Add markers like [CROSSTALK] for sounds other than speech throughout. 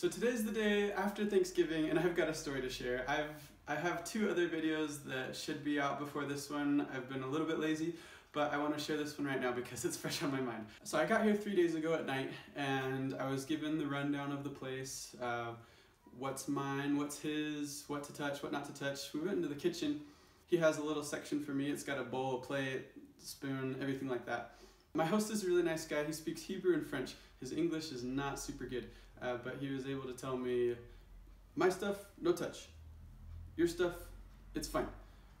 So today's the day after Thanksgiving and I've got a story to share. I've I have two other videos that should be out before this one. I've been a little bit lazy, but I want to share this one right now because it's [LAUGHS] fresh on my mind. So I got here three days ago at night and I was given the rundown of the place, uh, what's mine, what's his, what to touch, what not to touch. We went into the kitchen. He has a little section for me. It's got a bowl, a plate, spoon, everything like that. My host is a really nice guy. He speaks Hebrew and French. His English is not super good, uh, but he was able to tell me, my stuff, no touch. Your stuff, it's fine.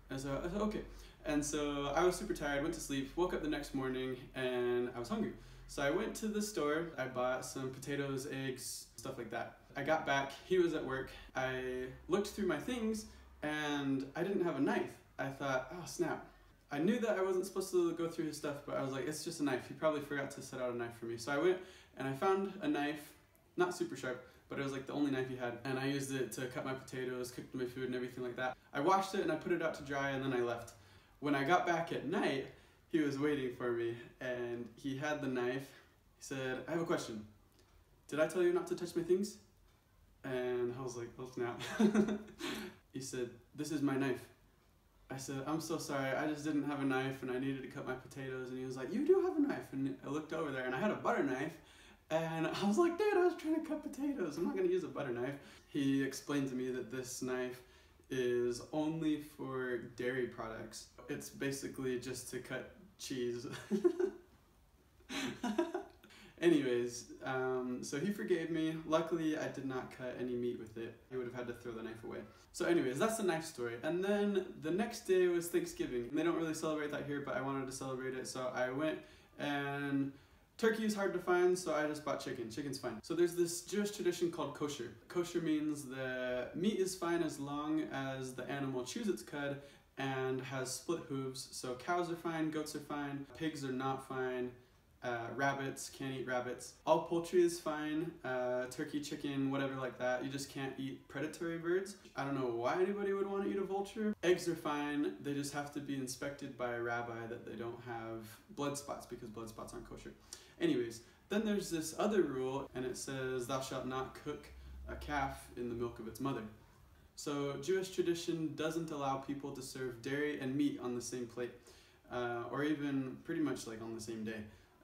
And so I said, okay. And so I was super tired, went to sleep, woke up the next morning, and I was hungry. So I went to the store, I bought some potatoes, eggs, stuff like that. I got back, he was at work. I looked through my things, and I didn't have a knife. I thought, oh snap, I knew that I wasn't supposed to go through his stuff, but I was like, it's just a knife. He probably forgot to set out a knife for me. So I went and I found a knife, not super sharp, but it was like the only knife he had. And I used it to cut my potatoes, cook my food, and everything like that. I washed it and I put it out to dry, and then I left. When I got back at night, he was waiting for me, and he had the knife. He said, I have a question. Did I tell you not to touch my things? And I was like, oh snap. [LAUGHS] he said, this is my knife. I said, I'm so sorry, I just didn't have a knife and I needed to cut my potatoes. And he was like, You do have a knife. And I looked over there and I had a butter knife. And I was like, Dude, I was trying to cut potatoes. I'm not to use a butter knife. He explained to me that this knife is only for dairy products. It's basically just to cut cheese. [LAUGHS] Anyways, um, so he forgave me. Luckily, I did not cut any meat with it. He would have had to throw the knife away. So anyways, that's the knife story. And then the next day was Thanksgiving. They don't really celebrate that here, but I wanted to celebrate it. So I went and turkey is hard to find, so I just bought chicken. Chicken's fine. So there's this Jewish tradition called kosher. Kosher means the meat is fine as long as the animal chews its cud and has split hooves. So cows are fine, goats are fine, pigs are not fine, uh, rabbits, can't eat rabbits. All poultry is fine, uh, turkey, chicken, whatever like that. You just can't eat predatory birds. I don't know why anybody would want to eat a vulture. Eggs are fine, they just have to be inspected by a rabbi that they don't have blood spots because blood spots aren't kosher. Anyways, then there's this other rule and it says thou shalt not cook a calf in the milk of its mother. So Jewish tradition doesn't allow people to serve dairy and meat on the same plate, uh, or even pretty much like on the same day.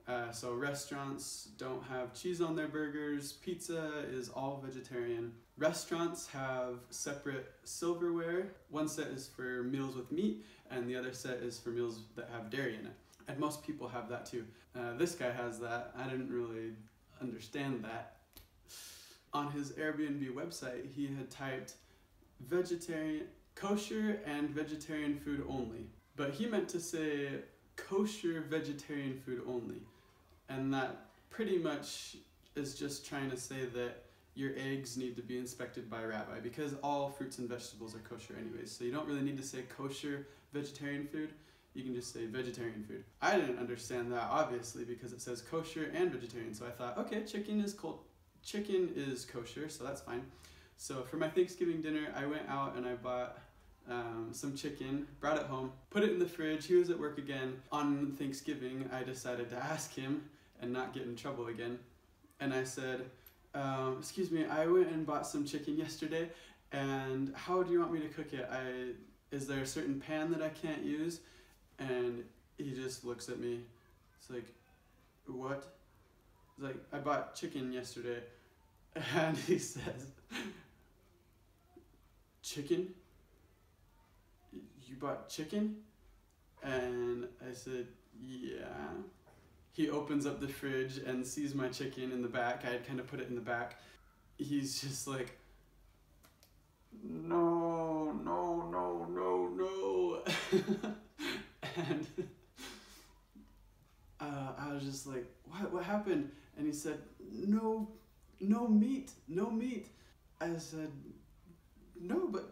Uh, so restaurants don't have cheese on their burgers. Pizza is all vegetarian. Restaurants have separate silverware. One set is for meals with meat, and the other set is for meals that have dairy in it. And most people have that too. Uh, this guy has that. I didn't really understand that. On his Airbnb website, he had typed vegetarian, kosher and vegetarian food only. But he meant to say kosher vegetarian food only and that pretty much is just trying to say that your eggs need to be inspected by a rabbi because all fruits and vegetables are kosher anyways. So you don't really need to say kosher vegetarian food. You can just say vegetarian food. I didn't understand that obviously because it says kosher and vegetarian. So I thought, okay, chicken is cold. Chicken is kosher, so that's fine. So for my Thanksgiving dinner, I went out and I bought um, some chicken, brought it home, put it in the fridge. He was at work again. On Thanksgiving, I decided to ask him and not get in trouble again. And I said, um, excuse me, I went and bought some chicken yesterday, and how do you want me to cook it? I is there a certain pan that I can't use? And he just looks at me. It's like, what? It's like I bought chicken yesterday, [LAUGHS] and he says, chicken? You bought chicken? And I said, yeah he opens up the fridge and sees my chicken in the back. I had kind of put it in the back. He's just like, no, no, no, no, no. [LAUGHS] and uh, I was just like, what, what happened? And he said, no, no meat, no meat. I said, no, but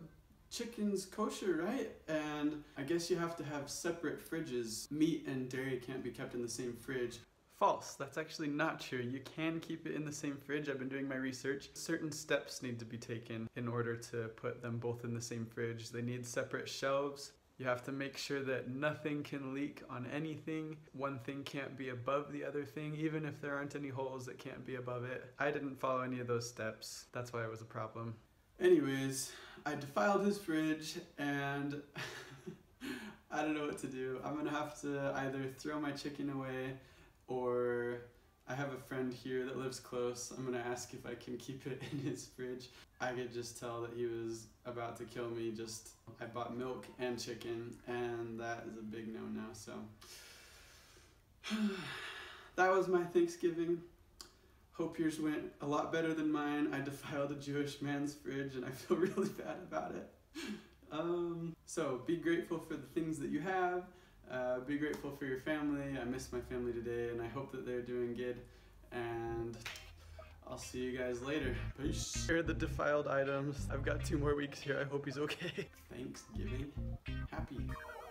chicken's kosher, right? And I guess you have to have separate fridges. Meat and dairy can't be kept in the same fridge. False, that's actually not true. You can keep it in the same fridge. I've been doing my research. Certain steps need to be taken in order to put them both in the same fridge. They need separate shelves You have to make sure that nothing can leak on anything. One thing can't be above the other thing, even if there aren't any holes that can't be above it. I didn't follow any of those steps. That's why it was a problem. Anyways, I defiled his fridge and [LAUGHS] I don't know what to do. I'm gonna have to either throw my chicken away or I have a friend here that lives close. I'm gonna ask if I can keep it [LAUGHS] in his fridge. I could just tell that he was about to kill me. Just I bought milk and chicken, and that is a big no no. So [SIGHS] that was my Thanksgiving. Hope yours went a lot better than mine. I defiled a Jewish man's fridge, and I feel [LAUGHS] really bad about it. Um, so be grateful for the things that you have. Uh, be grateful for your family. I miss my family today, and I hope that they're doing good. And I'll see you guys later. Peace. Here are the defiled items. I've got two more weeks here. I hope he's okay. [LAUGHS] Thanksgiving. Happy,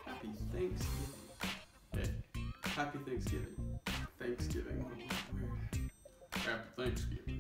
happy Thanksgiving. Happy Thanksgiving. Thanksgiving. Happy Thanksgiving.